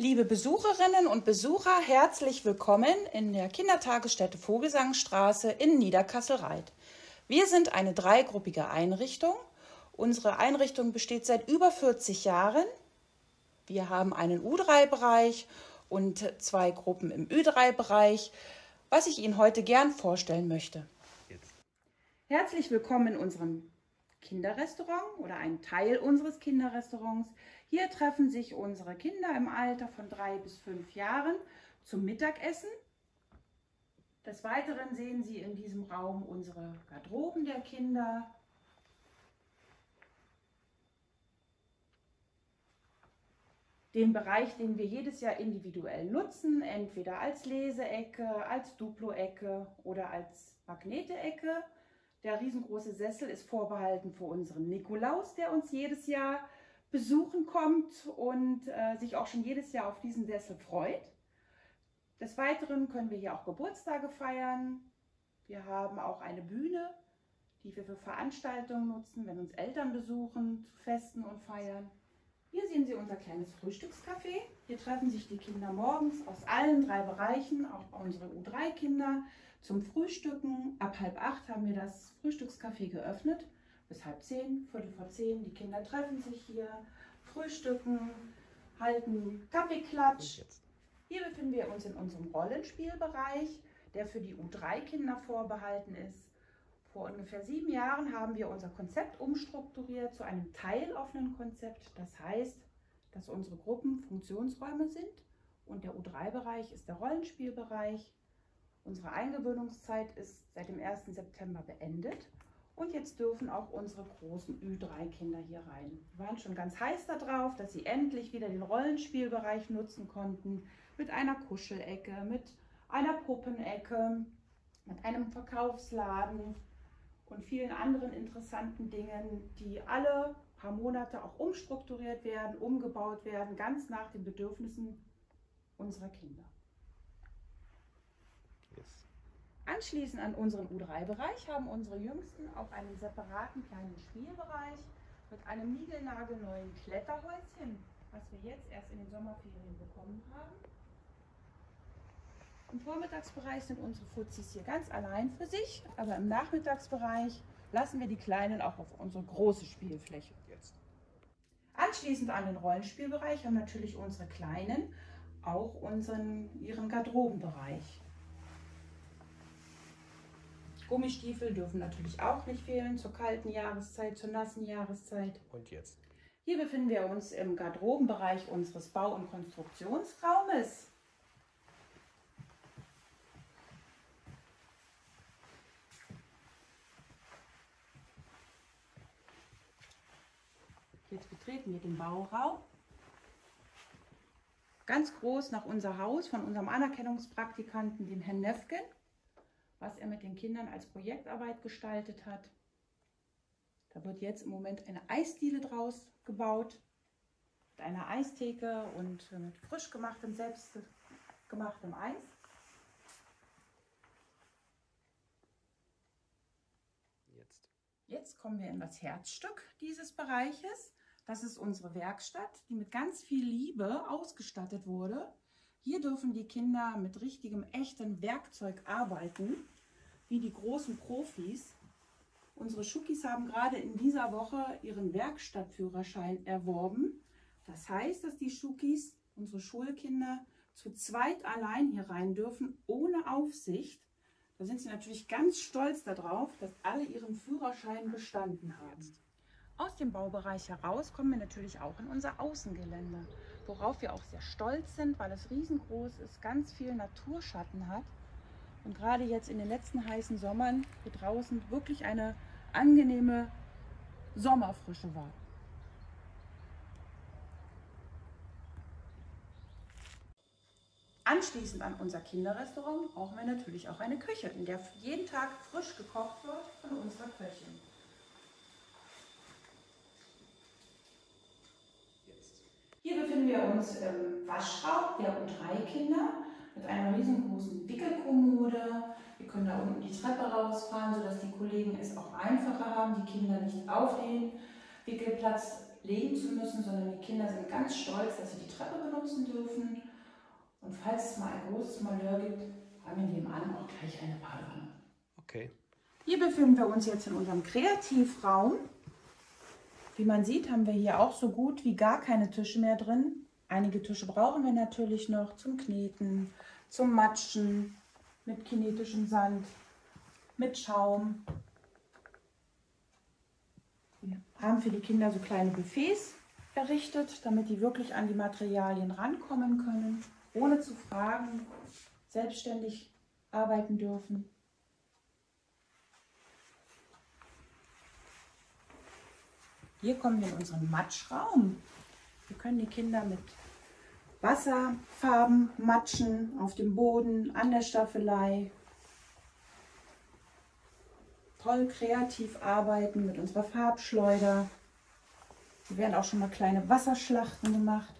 Liebe Besucherinnen und Besucher, herzlich willkommen in der Kindertagesstätte Vogelsangstraße in Niederkassel-Reit. Wir sind eine dreigruppige Einrichtung. Unsere Einrichtung besteht seit über 40 Jahren. Wir haben einen U3-Bereich und zwei Gruppen im Ü3-Bereich, was ich Ihnen heute gern vorstellen möchte. Jetzt. Herzlich willkommen in unserem Kinderrestaurant oder ein Teil unseres Kinderrestaurants. Hier treffen sich unsere Kinder im Alter von drei bis fünf Jahren zum Mittagessen. Des Weiteren sehen Sie in diesem Raum unsere Garderoben der Kinder. Den Bereich, den wir jedes Jahr individuell nutzen, entweder als Leseecke, als Duplo-Ecke oder als Magnete-Ecke. Der riesengroße Sessel ist vorbehalten für unseren Nikolaus, der uns jedes Jahr besuchen kommt und äh, sich auch schon jedes Jahr auf diesen Sessel freut. Des Weiteren können wir hier auch Geburtstage feiern. Wir haben auch eine Bühne, die wir für Veranstaltungen nutzen, wenn uns Eltern besuchen, Festen und Feiern. Hier sehen Sie unser kleines Frühstückscafé. Hier treffen sich die Kinder morgens aus allen drei Bereichen, auch unsere U3-Kinder, zum Frühstücken. Ab halb acht haben wir das Frühstückscafé geöffnet. Bis halb zehn, Viertel vor zehn. Die Kinder treffen sich hier, frühstücken, halten Kaffeeklatsch. Hier befinden wir uns in unserem Rollenspielbereich, der für die U3-Kinder vorbehalten ist. Vor ungefähr sieben Jahren haben wir unser Konzept umstrukturiert zu einem teiloffenen Konzept. Das heißt, dass unsere Gruppen Funktionsräume sind und der U3-Bereich ist der Rollenspielbereich. Unsere Eingewöhnungszeit ist seit dem 1. September beendet und jetzt dürfen auch unsere großen Ü3-Kinder hier rein. Wir waren schon ganz heiß darauf, dass sie endlich wieder den Rollenspielbereich nutzen konnten mit einer Kuschelecke, mit einer Puppenecke, mit einem Verkaufsladen und vielen anderen interessanten Dingen, die alle paar Monate auch umstrukturiert werden, umgebaut werden, ganz nach den Bedürfnissen unserer Kinder. Anschließend an unseren U3-Bereich haben unsere Jüngsten auch einen separaten kleinen Spielbereich mit einem niegelnagelneuen Kletterhäuschen, was wir jetzt erst in den Sommerferien bekommen haben. Im Vormittagsbereich sind unsere Fuzis hier ganz allein für sich, aber im Nachmittagsbereich lassen wir die Kleinen auch auf unsere große Spielfläche. Jetzt. Anschließend an den Rollenspielbereich haben natürlich unsere Kleinen auch unseren, ihren Garderobenbereich. Gummistiefel dürfen natürlich auch nicht fehlen zur kalten Jahreszeit, zur nassen Jahreszeit. Und jetzt? Hier befinden wir uns im Garderobenbereich unseres Bau- und Konstruktionsraumes. Jetzt betreten wir den Bauraum. Ganz groß nach unser Haus von unserem Anerkennungspraktikanten, dem Herrn Nefken was er mit den Kindern als Projektarbeit gestaltet hat. Da wird jetzt im Moment eine Eisdiele draus gebaut, mit einer Eistheke und mit frisch gemachtem, selbst gemachtem Eis. Jetzt. Jetzt kommen wir in das Herzstück dieses Bereiches. Das ist unsere Werkstatt, die mit ganz viel Liebe ausgestattet wurde. Hier dürfen die Kinder mit richtigem, echten Werkzeug arbeiten, wie die großen Profis. Unsere Schukis haben gerade in dieser Woche ihren Werkstattführerschein erworben. Das heißt, dass die Schukis, unsere Schulkinder, zu zweit allein hier rein dürfen, ohne Aufsicht. Da sind sie natürlich ganz stolz darauf, dass alle ihren Führerschein bestanden haben. Aus dem Baubereich heraus kommen wir natürlich auch in unser Außengelände worauf wir auch sehr stolz sind, weil es riesengroß ist, ganz viel Naturschatten hat und gerade jetzt in den letzten heißen Sommern hier draußen wirklich eine angenehme Sommerfrische war. Anschließend an unser Kinderrestaurant brauchen wir natürlich auch eine Küche, in der jeden Tag frisch gekocht wird von unserer Köchin. Befinden wir uns im Waschraum der U3-Kinder mit einer riesengroßen Wickelkommode. Wir können da unten die Treppe rausfahren, sodass die Kollegen es auch einfacher haben, die Kinder nicht auf den Wickelplatz legen zu müssen, sondern die Kinder sind ganz stolz, dass sie die Treppe benutzen dürfen. Und falls es mal ein großes Malheur gibt, haben wir nebenan auch gleich eine Badewanne. Okay. Hier befinden wir uns jetzt in unserem Kreativraum. Wie man sieht, haben wir hier auch so gut wie gar keine Tische mehr drin. Einige Tische brauchen wir natürlich noch zum Kneten, zum Matschen, mit kinetischem Sand, mit Schaum. Wir haben für die Kinder so kleine Buffets errichtet, damit die wirklich an die Materialien rankommen können, ohne zu fragen, selbstständig arbeiten dürfen. Hier kommen wir in unseren Matschraum. Wir können die Kinder mit Wasserfarben matschen auf dem Boden, an der Staffelei. Toll kreativ arbeiten mit unserer Farbschleuder. Hier werden auch schon mal kleine Wasserschlachten gemacht.